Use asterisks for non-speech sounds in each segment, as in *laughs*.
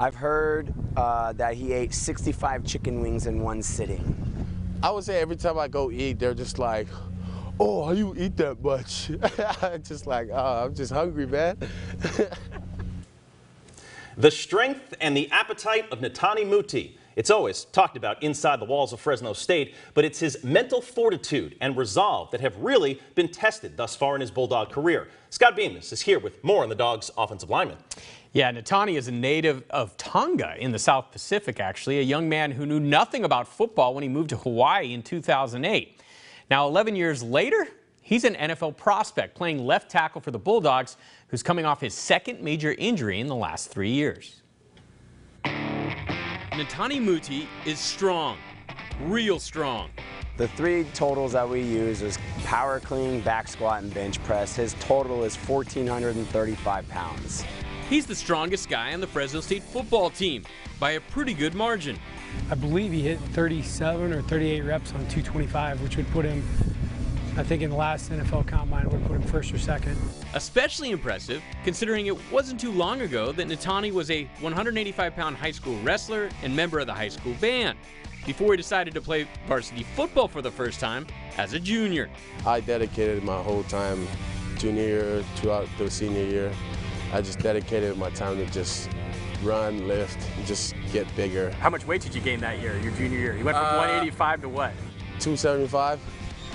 I've heard uh, that he ate 65 chicken wings in one sitting. I would say every time I go eat, they're just like, oh, how you eat that much? *laughs* just like, oh, I'm just hungry, man. *laughs* the strength and the appetite of Netane Muti. It's always talked about inside the walls of Fresno State, but it's his mental fortitude and resolve that have really been tested thus far in his Bulldog career. Scott Bemis is here with more on the Dogs' offensive lineman. Yeah, Netane is a native of Tonga in the South Pacific, actually, a young man who knew nothing about football when he moved to Hawaii in 2008. Now, 11 years later, he's an NFL prospect playing left tackle for the Bulldogs, who's coming off his second major injury in the last three years. Netane Muti is strong, real strong. The three totals that we use is power clean, back squat, and bench press. His total is 1,435 pounds. He's the strongest guy on the Fresno State football team by a pretty good margin. I believe he hit 37 or 38 reps on 225, which would put him I think in the last NFL Combine we put him first or second. Especially impressive, considering it wasn't too long ago that Netane was a 185-pound high school wrestler and member of the high school band before he decided to play varsity football for the first time as a junior. I dedicated my whole time, junior year throughout the senior year. I just dedicated my time to just run, lift, and just get bigger. How much weight did you gain that year, your junior year? You went from uh, 185 to what? 275.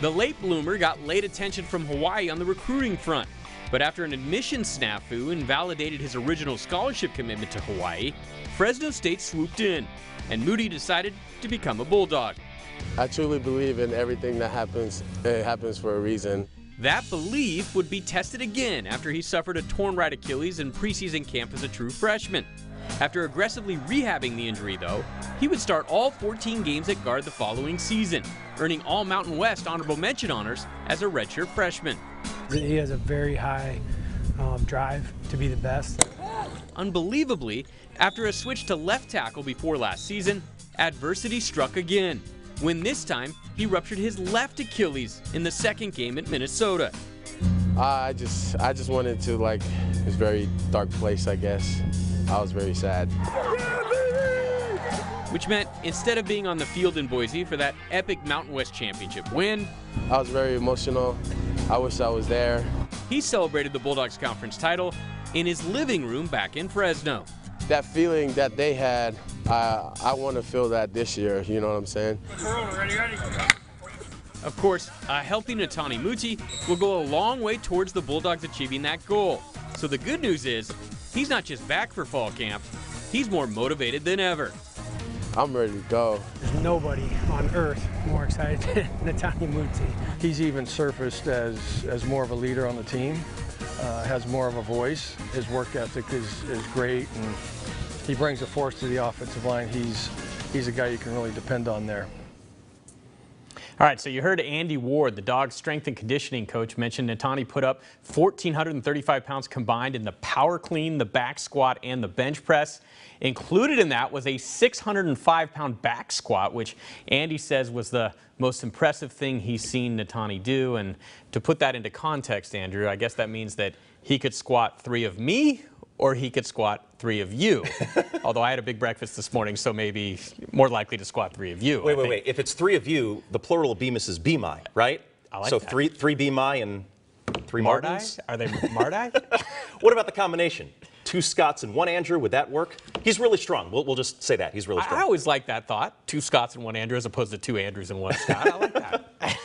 The late bloomer got late attention from Hawaii on the recruiting front, but after an admission snafu invalidated his original scholarship commitment to Hawaii, Fresno State swooped in, and Muti decided to become a Bulldog. I truly believe in everything that happens, it happens for a reason. That belief would be tested again after he suffered a torn right Achilles in preseason camp as a true freshman. After aggressively rehabbing the injury, though, he would start all 14 games at guard the following season, earning all Mountain West honorable mention honors as a redshirt freshman. He has a very high um, drive to be the best. Unbelievably, after a switch to left tackle before last season, adversity struck again, when this time he ruptured his left Achilles in the second game at Minnesota. I just, I just went into like this very dark place, I guess. I was very sad. Which meant instead of being on the field in Boise for that epic Mountain West Championship win, I was very emotional. I wish I was there. He celebrated the Bulldogs conference title in his living room back in Fresno. That feeling that they had, uh, I want to feel that this year, you know what I'm saying? Of course, a healthy Netane Muti will go a long way towards the Bulldogs achieving that goal. So the good news is, he's not just back for fall camp, he's more motivated than ever. I'm ready to go. There's nobody on earth more excited *laughs* than Netane Muti. He's even surfaced as, as more of a leader on the team, uh, has more of a voice. His work ethic is, is great, and he brings a force to the offensive line. He's, he's a guy you can really depend on there. All right, so you heard Andy Ward, the dog's strength and conditioning coach, mention Netane put up 1,435 pounds combined in the power clean, the back squat, and the bench press. Included in that was a 605 pound back squat, which Andy says was the most impressive thing he's seen Netane do. And to put that into context, Andrew, I guess that means that he could squat three of me or he could squat three of you. *laughs* Although I had a big breakfast this morning, so maybe more likely to squat three of you. Wait, I wait, think. wait. If it's three of you, the plural of Bemis is Bemi, right? I like so that. three, three Bemi and three Mardai? Martins? Are they Mardai? *laughs* what about the combination? Two Scotts and one Andrew, would that work? He's really strong. We'll, we'll just say that. He's really strong. I, I always like that thought. Two Scotts and one Andrew as opposed to two Andrews and one Scott. I like that. *laughs*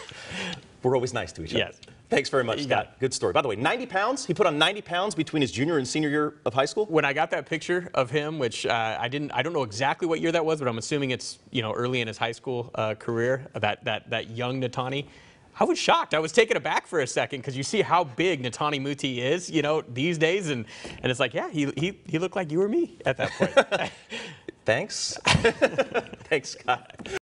We're always nice to each other. Yes. Thanks very much, Scott. Good story. By the way, 90 pounds. He put on 90 pounds between his junior and senior year of high school. When I got that picture of him, which uh, I didn't, I don't know exactly what year that was, but I'm assuming it's you know early in his high school uh, career. That that that young Netane. I was shocked. I was taken aback for a second because you see how big Netane Muti is, you know, these days, and and it's like, yeah, he he he looked like you or me at that point. *laughs* Thanks. *laughs* Thanks, Scott.